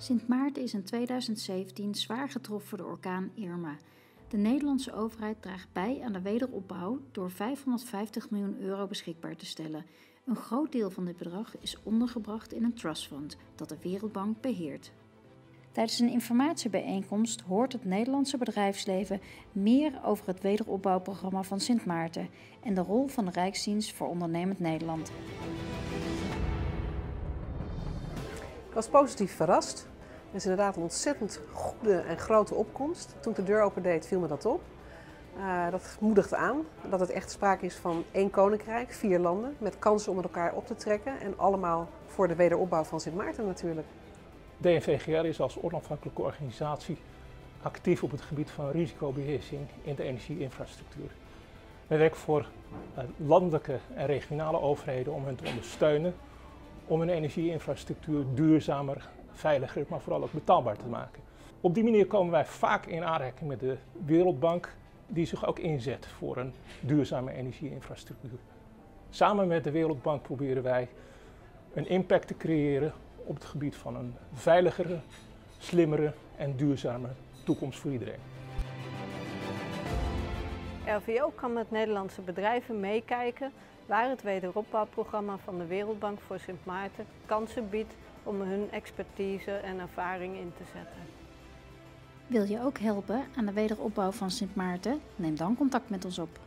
Sint Maarten is in 2017 zwaar getroffen door orkaan Irma. De Nederlandse overheid draagt bij aan de wederopbouw door 550 miljoen euro beschikbaar te stellen. Een groot deel van dit bedrag is ondergebracht in een trustfond dat de Wereldbank beheert. Tijdens een informatiebijeenkomst hoort het Nederlandse bedrijfsleven meer over het wederopbouwprogramma van Sint Maarten en de rol van de Rijksdienst voor Ondernemend Nederland. Was positief verrast. Het is inderdaad een ontzettend goede en grote opkomst. Toen de deur opendeed viel me dat op. Uh, dat moedigt aan dat het echt sprake is van één koninkrijk, vier landen, met kansen om met elkaar op te trekken. En allemaal voor de wederopbouw van Sint Maarten natuurlijk. DNVGR is als onafhankelijke organisatie actief op het gebied van risicobeheersing in de energieinfrastructuur. We werken voor eh, landelijke en regionale overheden om hen te ondersteunen om hun energieinfrastructuur duurzamer, veiliger, maar vooral ook betaalbaar te maken. Op die manier komen wij vaak in aanraking met de Wereldbank, die zich ook inzet voor een duurzame energieinfrastructuur. Samen met de Wereldbank proberen wij een impact te creëren op het gebied van een veiligere, slimmere en duurzame toekomst voor iedereen. RVO kan met Nederlandse bedrijven meekijken waar het wederopbouwprogramma van de Wereldbank voor Sint Maarten kansen biedt om hun expertise en ervaring in te zetten. Wil je ook helpen aan de wederopbouw van Sint Maarten? Neem dan contact met ons op.